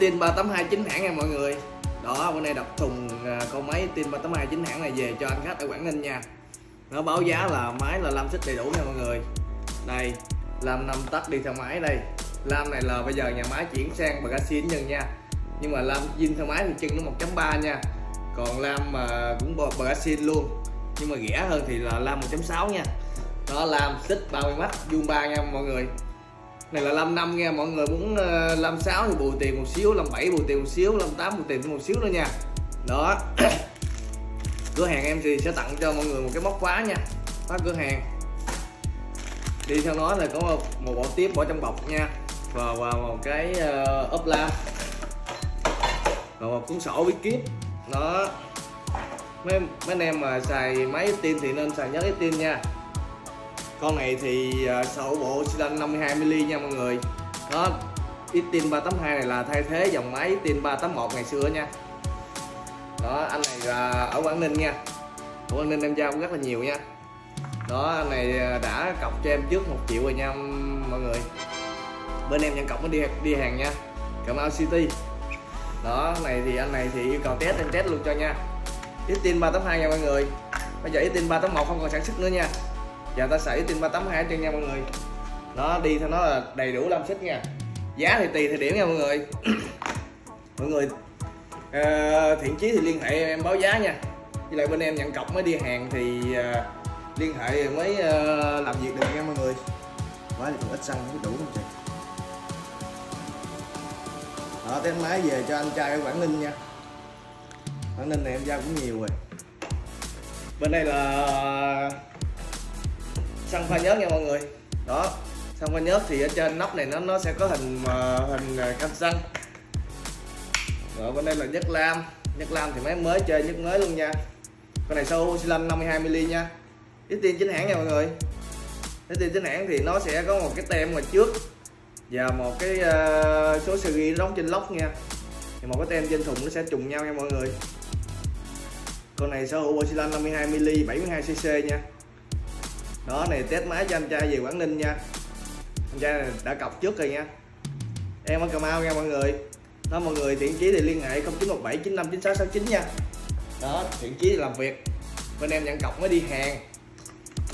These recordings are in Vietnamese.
tin 382 chính hãng nha mọi người. Đó, bữa nay đập thùng à, con máy tin 382 chính hãng này về cho anh khách ở Quảng Ninh nha. Nó báo giá là máy là lam xích đầy đủ nha mọi người. Đây, làm năm tắt đi theo máy đây. Lam này là bây giờ nhà máy chuyển sang bagasin nhân nha. Nhưng mà lam zin theo máy thì chân nó 1.3 nha. Còn lam mà cũng bagasin luôn. Nhưng mà rẻ hơn thì là lam 1.6 nha. Nó lam xích 30 mắt vuông 3 nha mọi người này là 5 năm nha mọi người muốn ờ, uh, 56 thì bù tiền một xíu 57 bù tiền một xíu 58 bù tiền một xíu nữa nha. Đó. Cửa hàng em thì sẽ tặng cho mọi người một cái móc khóa nha. Khóa cửa hàng. Đi theo nó là có một, một bộ tiếp bỏ trong bọc nha. Và, và một cái uh, ốp lam và một cuốn sổ bí kíp. Đó. Mấy mấy anh em mà xài máy tin thì nên xài nhớ cái tin nha con này thì à, sở hữu bộ xi lanh 52mm nha mọi người. Đó Itin 382 này là thay thế dòng máy Itin 381 ngày xưa nha. Đó, anh này là ở Quảng Ninh nha. Ở Quảng Ninh em giao cũng rất là nhiều nha. Đó, anh này à, đã cọc cho em trước một triệu rồi nha, mọi người. Bên em nhận cọc mới đi đi hàng nha. Cà Mau City. Đó này thì, anh này thì yêu cầu test, em test luôn cho nha. Itin 382 nha mọi người. Bây giờ Itin 381 không còn sản xuất nữa nha. Dạ, giờ ta xài tin 382 trên nha mọi người. Nó đi theo nó là đầy đủ lâm xích nha. Giá thì tùy thời điểm nha mọi người. Mọi người uh, thiện chí thì liên hệ em báo giá nha. Với lại bên em nhận cọc mới đi hàng thì uh, liên hệ mới uh, làm việc được nha mọi người. Quá thì còn ít xăng cũng đủ không chị đó cái máy về cho anh trai ở Quảng Ninh nha. Quảng Ninh này em giao cũng nhiều rồi. Bên đây là xăng pha nhớt nha mọi người. Đó xăng pha nhớt thì ở trên nóc này nó nó sẽ có hình uh, hình ờ, cam xăng. Rồi bên đây là nhất lam. Nhất lam thì máy mới chơi nhất mới luôn nha. Con này sâu xi lanh 52 mm nha. Ít tiên chính hãng nha mọi người. Ít tiên chính hãng thì nó sẽ có một cái tem ngoài trước và một cái uh, số seri đóng trên lốc nha. Thì một cái tem trên thùng nó sẽ trùng nhau nha mọi người. Con này sở hữu bộ xi lanh 52 mm 72 cc nha đó này test máy cho anh trai về Quảng Ninh nha. Anh trai này đã cọc trước rồi nha. Em ở Cà Mau nha mọi người. Đó mọi người thiện chí thì liên hệ 0917 959669 nha. Đó thiện chí làm việc. Bên em nhận cọc mới đi hàng.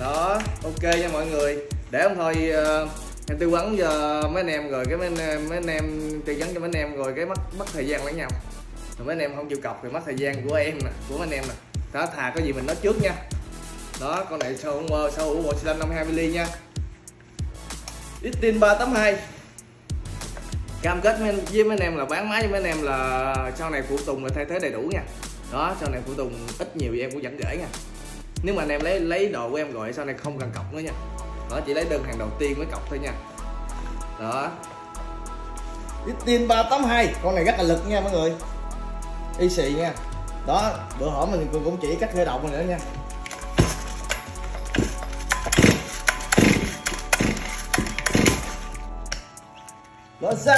Đó ok nha mọi người. Để không thôi uh, em tư vấn cho mấy anh em rồi cái mấy anh, em, mấy anh em tư vấn cho mấy anh em rồi cái mất mất thời gian lẫn nhau. Rồi mấy anh em không chịu cọc thì mất thời gian của em nè của mấy anh em nè. Đó thà có gì mình nói trước nha đó con này sau sau hữu bộ xi lanh 52 mm nha. Itin 382 cam kết với, mấy anh em là bán máy với mấy anh em là sau này phụ tùng là thay thế đầy đủ nha. Đó sau này phụ tùng ít nhiều em cũng vẫn gửi nha. Nếu mà anh em lấy lấy đồ của em gọi sau này không cần cọc nữa nha. Đó chỉ lấy đơn hàng đầu tiên mới cọc thôi nha. Đó. Itin 382 con này rất là lực nha mọi người. Y xì nha. Đó bữa hổm mình cũng chỉ cách khởi động nữa nha. Mọi người.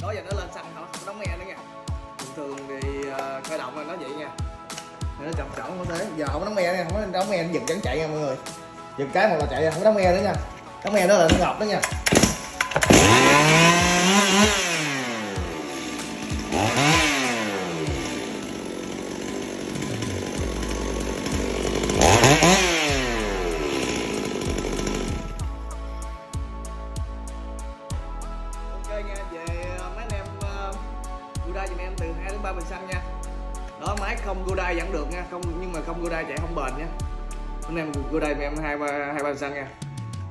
Đó giờ nó lên xăng thôi không đóng nghe nữa nha. Thường thường thì uh, khởi động là nó vậy nha. Nó chậm chậm không có thế. Giờ không đóng nghe nha không đóng nghe nó giật chẳng chạy nha mọi người dừng cái một là chạy không đóng nghe nữa nha. Đóng nghe đó là nó ngọc đó nha. Ok nha về ờ, máy anh em ờ, uh, Gouda giùm em từ 2 đến 3 bình xăng nha. Đó máy không Gouda vẫn được nha không nhưng mà không Gouda chạy không bền nha anh em vô đây mấy em hai ba hai ba xăng nha.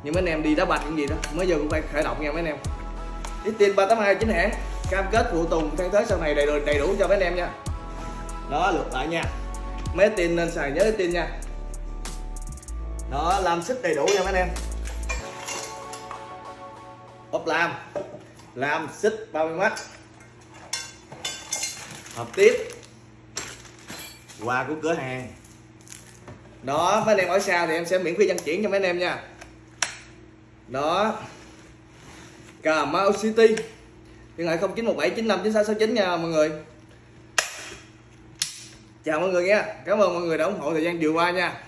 Nhưng mấy anh em đi đá bạch những gì đó, mới giờ cũng phải khởi động nha mấy anh em. Ít tiền ba tám hai chính hãng cam kết phụ tùng, thay thế sau này đầy đủ đầy đủ cho mấy anh em nha. Đó, lượt lại nha. Mấy tin nên xài nhớ tin nha. Đó, làm xích đầy đủ nha mấy anh em. Ốp làm. Làm xích 30 mắt? Hợp tiếp. Quà của cửa hàng đó, mấy anh em ở xa thì em sẽ miễn phí vận chuyển cho mấy anh em nha. Đó. Cà Mau City. Điện thoại 0917959669 nha mọi người. Chào mọi người nha. Cảm ơn mọi người đã ủng hộ thời gian vừa qua nha.